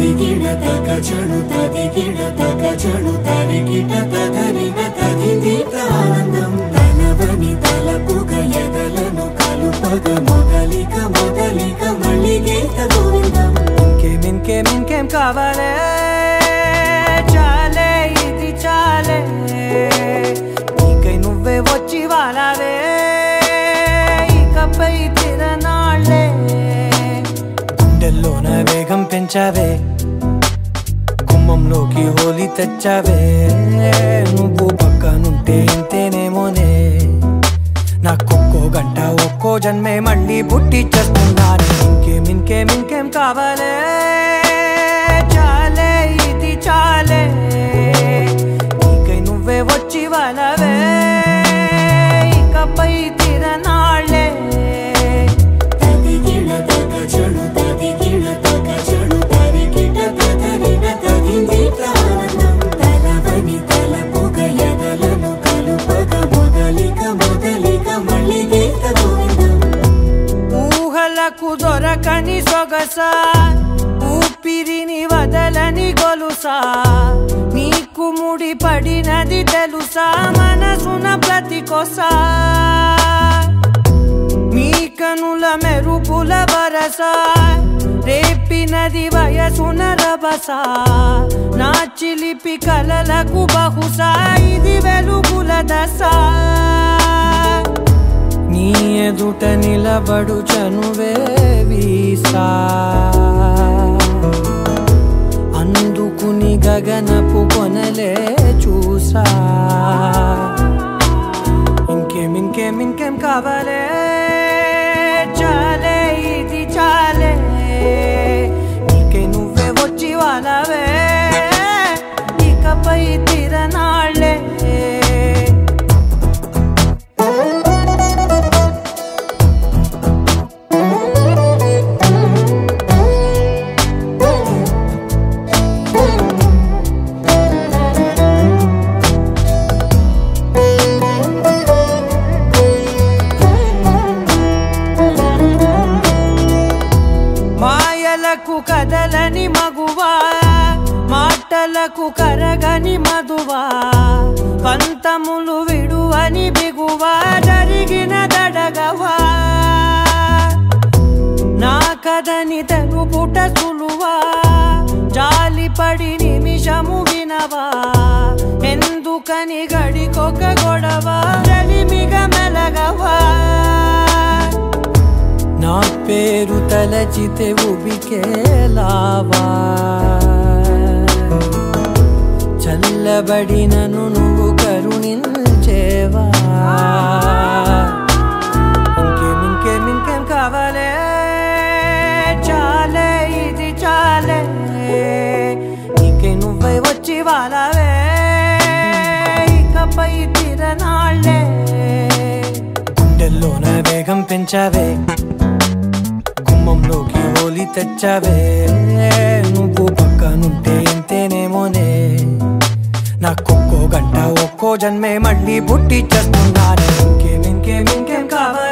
తక చెడు తదిగిడ తక తరిగిట తదరిన తదిదీత ఆనందం తనవని తలపుగ ఎదలను కలుపగ మొదలిక మొదలిక మళ్ళీ గోవిందం ఇంకేం ఇంకేం ఇంకేం కావాలే చాలే ఇది చాలే నీకై నువ్వే వచ్చి వాలావే ఇకపై తిరనాళ్ళే గుండెల్లోన వేగం పెంచావే. గుమ్మంలోకి హోలీ తెచ్చావే. నువ్వు పక్కనుంటే ఇంతేనేమోనే. నాకొక్కో గంట ఒక్కో జన్మే మళ్ళీ పుట్టి చేస్తున్నాను. ఇంకేం ఇంకేం ఇంకేం కావాలే. చాలే ఇది చాలే. ఊహలకు దొరకని సొగస. ఊపిరిని వదలని గొలుసా. నీకు ముడి పడినది తెలుసా? మనసున ప్రతి కొసా మీ కనుల మెరుపుల వరస. రేపినది వయసున రభస. నా చిలిపి కలలకు బహుశా ఇది వెలుగుల దశ. ఎదుట నిలబడు చనువే వీసా. అందుకుని గగనపు కొనలే చూసా. ఇంకేం ఇంకేం ఇంకేం కావాలే? మాటలకు కరగని మధువా పంతములు విడువని బిగువా జరిగిన దడగవా. నా కథని తెలుపుట సులువా జాలిపడి నిమిషము వినవా. ఎందుకని గడికొక గొడవ రలిమిగ మెలగవా. నా పేరు తలచితే ఉబికేలావా నిలబడినను నువ్వు కరుణించేవా? ఇంకేం ఇంకేం ఇంకేం కావాలే? చాలే ఇది చాలే. ఇంకే నువ్వై వచ్చి వాళ్ళవే ఇకపై తిరనాళ్ళే గుండెల్లోన వేగం పెంచావే. గుమ్మంలోకి హోలీ తెచ్చావే. నువ్వు పక్కనుంటే ఒక్కో గంట ఒక్కో జన్మే మళ్ళీ పుట్టి చేస్తున్నారు. ఇంకేం ఇంకేం ఇంకేం కావాలి?